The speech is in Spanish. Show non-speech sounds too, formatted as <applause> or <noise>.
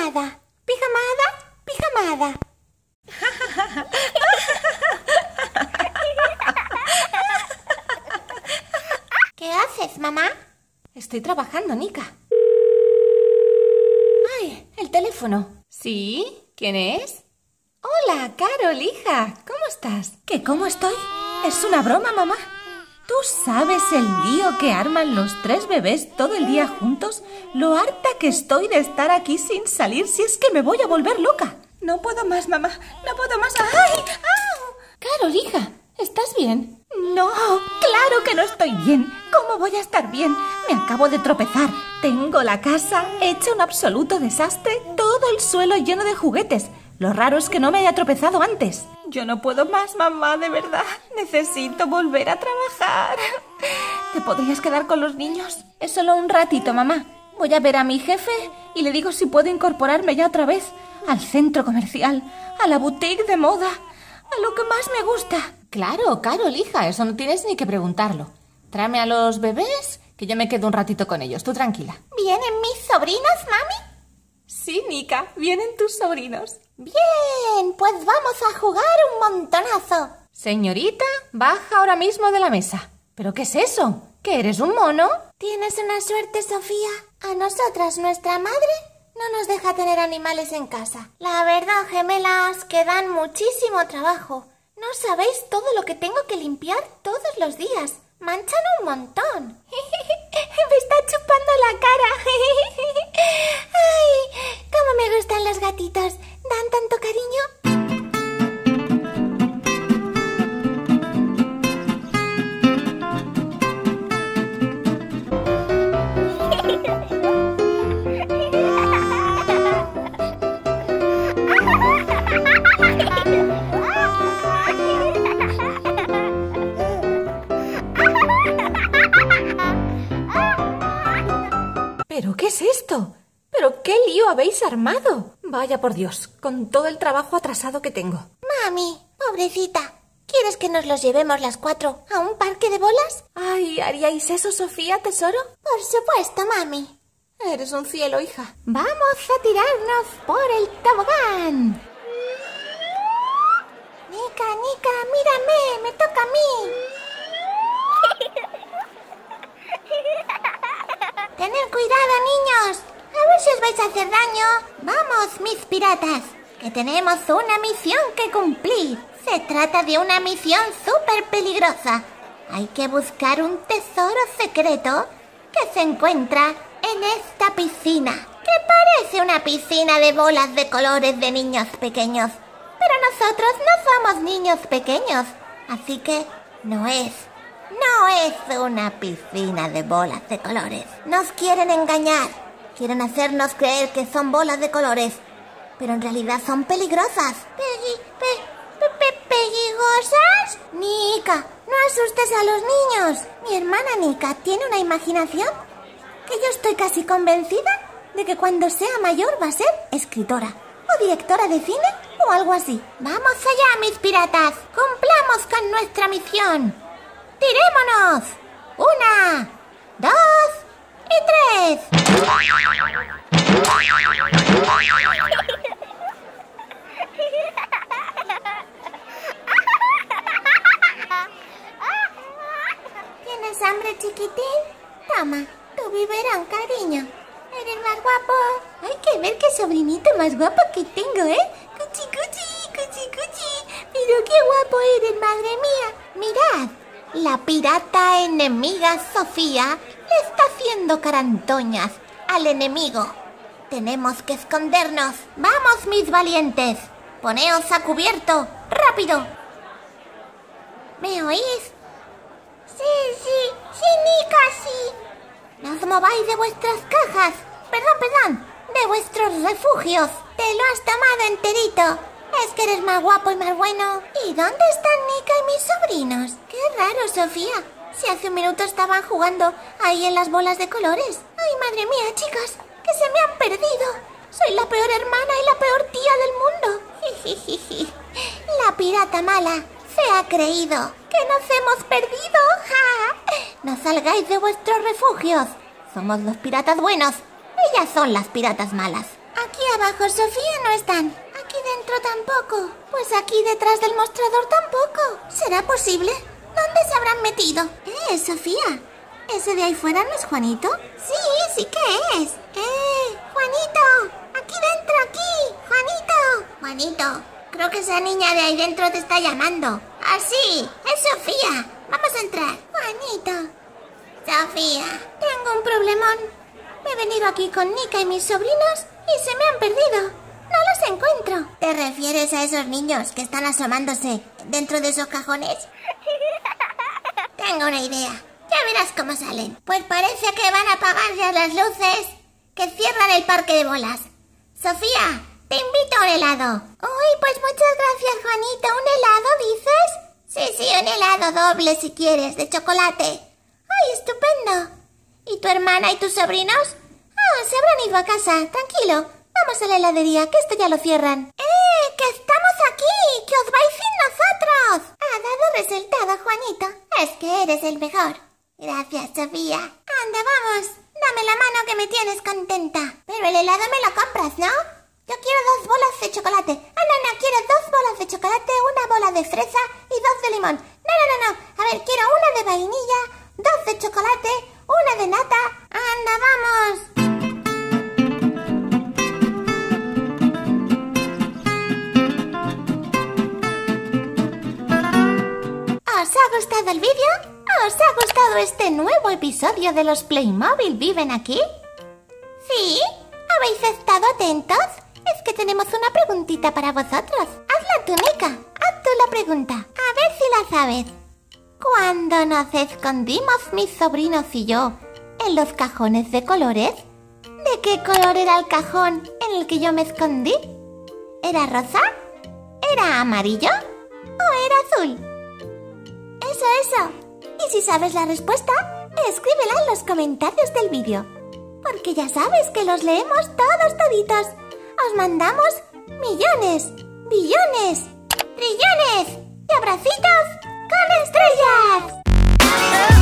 pijamada, pijamada, pijamada. ¿Qué haces, mamá? Estoy trabajando, Nika. ¡Ay! El teléfono. ¿Sí? ¿Quién es? Hola, Carol, hija. ¿Cómo estás? ¿Qué cómo estoy? Es una broma, mamá. ¿Tú sabes el lío que arman los tres bebés todo el día juntos? Lo harta que estoy de estar aquí sin salir si es que me voy a volver loca. No puedo más, mamá. No puedo más. ¡Ay! ¡Au! Carol, hija, ¿estás bien? No, claro que no estoy bien. ¿Cómo voy a estar bien? Me acabo de tropezar. Tengo la casa hecha un absoluto desastre, todo el suelo lleno de juguetes. Lo raro es que no me haya tropezado antes. Yo no puedo más, mamá, de verdad. Necesito volver a trabajar. ¿Te podrías quedar con los niños? Es solo un ratito, mamá. Voy a ver a mi jefe y le digo si puedo incorporarme ya otra vez al centro comercial, a la boutique de moda, a lo que más me gusta. Claro, Carol, hija, eso no tienes ni que preguntarlo. Tráeme a los bebés, que yo me quedo un ratito con ellos. Tú tranquila. ¿Vienen mis sobrinos, mami? Sí, Nika, vienen tus sobrinos. Bien, pues vamos a jugar un montonazo. Señorita, baja ahora mismo de la mesa. ¿Pero qué es eso? ¿Que eres un mono? Tienes una suerte, Sofía. A nosotras, nuestra madre, no nos deja tener animales en casa. La verdad, gemelas, que dan muchísimo trabajo. No sabéis todo lo que tengo que limpiar todos los días. Manchan un montón. <laughs> ¿Pero qué es esto? ¿Pero qué lío habéis armado? Vaya por Dios, con todo el trabajo atrasado que tengo. Mami, pobrecita. ¿Quieres que nos los llevemos las cuatro a un parque de bolas? Ay, ¿haríais eso, Sofía, tesoro? Por supuesto, mami. Eres un cielo, hija. Vamos a tirarnos por el tobogán. Nica, Nica, mírame, me toca a mí. Cuidado, niños. A ver si os vais a hacer daño. Vamos, mis piratas, que tenemos una misión que cumplir. Se trata de una misión súper peligrosa. Hay que buscar un tesoro secreto que se encuentra en esta piscina, que parece una piscina de bolas de colores de niños pequeños. Pero nosotros no somos niños pequeños, así que no es. No es una piscina de bolas de colores. Nos quieren engañar. Quieren hacernos creer que son bolas de colores. Pero en realidad son peligrosas. Pe, pe, pe, ¿Peligrosas? Nika, no asustes a los niños. Mi hermana Nika tiene una imaginación que yo estoy casi convencida de que cuando sea mayor va a ser escritora o directora de cine o algo así. Vamos allá, mis piratas. Cumplamos con nuestra misión. ¡Tirémonos! Una, dos y tres. ¿Tienes hambre, chiquitín? Toma, tu biberón, cariño. Eres más guapo. Hay que ver qué sobrinito más guapo que tengo, ¿eh? Cuchi, cuchi, cuchi, cuchi. Pero qué guapo eres, madre mía. Mirad, la pirata enemiga Sofía le está haciendo carantoñas al enemigo. Tenemos que escondernos. Vamos, mis valientes. Poneos a cubierto. ¡Rápido! ¿Me oís? Sí, sí, sí, Nika, sí. No os mováis de vuestras cajas. Perdón, perdón. De vuestros refugios. Te lo has tomado enterito. Es que eres más guapo y más bueno. ¿Y dónde están Nika y mis sobrinos? Qué raro, Sofía. Si hace un minuto estaban jugando ahí en las bolas de colores. Ay, madre mía, chicas, que se me han perdido. Soy la peor hermana y la peor tía del mundo. <laughs> La pirata mala se ha creído que nos hemos perdido. ¡Ja! No salgáis de vuestros refugios. Somos los piratas buenos. Ellas son las piratas malas. Aquí abajo Sofía no están. Tampoco. Pues aquí detrás del mostrador tampoco. ¿Será posible? ¿Dónde se habrán metido? Eh, Sofía. ¿Ese de ahí fuera no es Juanito? Sí, sí que es. ¡Eh! ¡Juanito! ¡Aquí dentro, aquí! ¡Juanito! Juanito, creo que esa niña de ahí dentro te está llamando. ¡Ah, sí! ¡Es Sofía! Vamos a entrar. Juanito. Sofía. Tengo un problemón. Me he venido aquí con Nika y mis sobrinos y se me han perdido. No los encuentro. ¿Te refieres a esos niños que están asomándose dentro de esos cajones? <laughs> Tengo una idea. Ya verás cómo salen. Pues parece que van a apagar ya las luces que cierran el parque de bolas. Sofía, te invito a un helado. Uy, pues muchas gracias, Juanito. ¿Un helado dices? Sí, sí, un helado doble si quieres, de chocolate. ¡Ay, estupendo! ¿Y tu hermana y tus sobrinos? Ah, se habrán ido a casa. Tranquilo. Vamos a la heladería, que esto ya lo cierran. ¡Eh! ¡Que estamos aquí! ¡Que os vais sin nosotros! Ha dado resultado, Juanito. Es que eres el mejor. Gracias, Sofía. Anda, vamos. Dame la mano que me tienes contenta. Pero el helado me lo compras, ¿no? Yo quiero dos bolas de chocolate. Ah, no, no, quiero dos bolas de chocolate, una bola de fresa y dos de limón. No, no, no, no. A ver, quiero una de vainilla, dos de chocolate, una de nata. Anda, vamos. Este nuevo episodio de los Playmobil Viven aquí? ¿Sí? ¿Habéis estado atentos? Es que tenemos una preguntita para vosotros. Hazla tú, Nika. Haz tú la pregunta. A ver si la sabes. Cuando nos escondimos mis sobrinos y yo en los cajones de colores, ¿de qué color era el cajón en el que yo me escondí? ¿Era rosa? ¿Era amarillo? ¿O era azul? Eso, eso. Y si sabes la respuesta, escríbela en los comentarios del vídeo. Porque ya sabes que los leemos todos toditos. Os mandamos millones, billones, trillones y abracitos con estrellas.